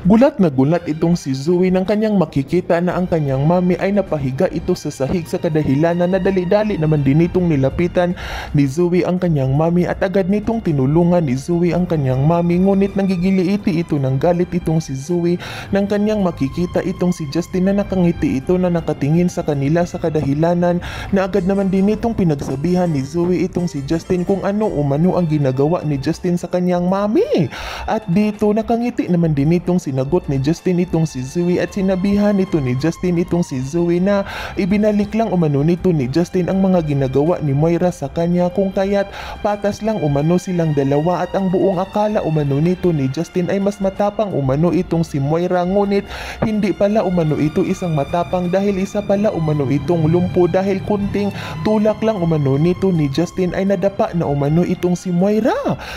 Gulat na gulat itong si Zoe nang kanyang makikita na ang kanyang mami ay napahiga ito sa sahig sa kadahilanan na dali-dali naman din itong nilapitan ni Zoe ang kanyang mami at agad nitong tinulungan ni Zoe ang kanyang mami. Ngunit nanggigiliiti ito ng galit itong si Zoe nang kanyang makikita itong si Justin na nakangiti ito na nakatingin sa kanila sa kadahilanan na agad naman din itong pinagsabihan ni Zoe itong si Justin kung ano umano ang ginagawa ni Justin sa kanyang mami. At dito nakangiti naman din itong sinagot ni Justin itong si Zoe at sinabihan nito ni Justin itong si Zoe na ibinalik lang umano nito ni Justin ang mga ginagawa ni Moira sa kanya kung kaya't patas lang umano silang dalawa at ang buong akala umano nito ni Justin ay mas matapang umano itong si Moira. Ngunit hindi pala umano ito isang matapang dahil isa pala umano itong lumpo dahil kunting tulak lang umano nito ni Justin ay nadapa na umano itong si Moira.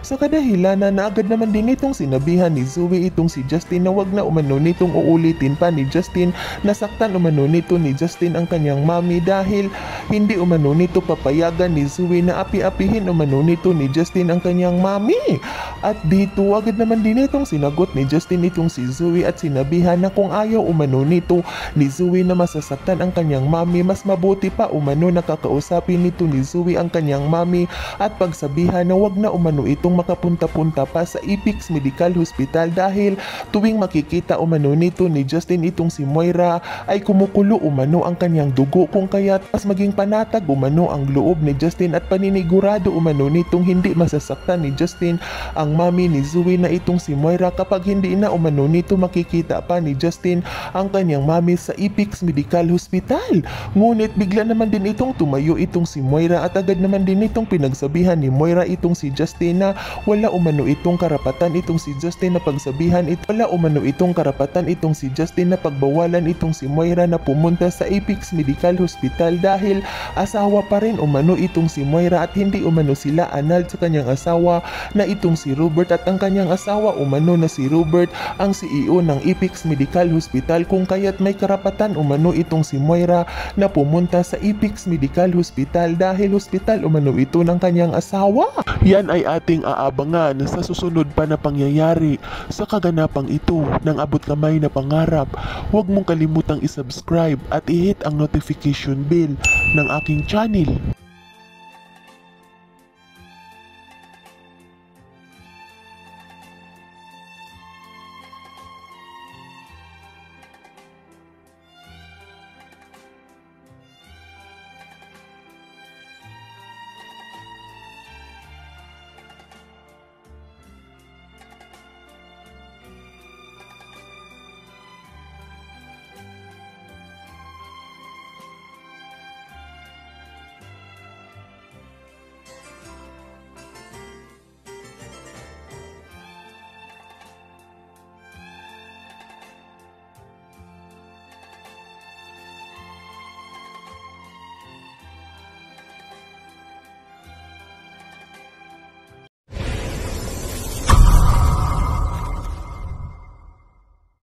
Sa kadahilanan na agad naman din itong sinabihan ni Zoe itong si Justin na wag na umano nitong uulitin pa ni Justin. Nasaktan umano nito ni Justin ang kanyang mami dahil hindi umano nito papayagan ni Zoe na api-apihin umano nito ni Justin ang kanyang mami. At dito agad naman din itong sinagot ni Justin itong si Zoe at sinabihan na kung ayaw umano nito ni Zoe na masasaktan ang kanyang mami mas mabuti pa umano nakakausapin nito ni Zoe ang kanyang mami at pagsabihan na wag na umano itong makapunta-punta pa sa Ipix Medical Hospital dahil tuwing makikita umano nito ni Justin itong si Moira ay kumukulo umano ang kanyang dugo kung kaya't mas maging panatag umano ang loob ni Justin at paninigurado umano nitong hindi masasaktan ni Justin ang mami ni Zoe na itong si Moira kapag hindi na umano nito makikita pa ni Justin ang kanyang mami sa Ipix Medical Hospital. Ngunit bigla naman din itong tumayo itong si Moira at agad naman din itong pinagsabihan ni Moira itong si Justin na wala umano itong karapatan itong si Justin na pagsabihan ito wala umano itong karapatan itong si Justin na pagbawalan itong si Moira na pumunta sa Apex Medical Hospital dahil asawa pa rin umano itong si Moira at hindi umano sila anal sa kanyang asawa na itong si Robert at ang kanyang asawa umano na si Robert ang CEO ng Apex Medical Hospital kung kaya't may karapatan umano itong si Moira na pumunta sa Apex Medical Hospital dahil hospital umano ito ng kanyang asawa. Yan ay ating aabangan sa susunod pa na pangyayari sa kaganapang ito ng abot kamay na pangarap. Huwag mong kalimutang isubscribe at i-hit ang notification bell ng aking channel.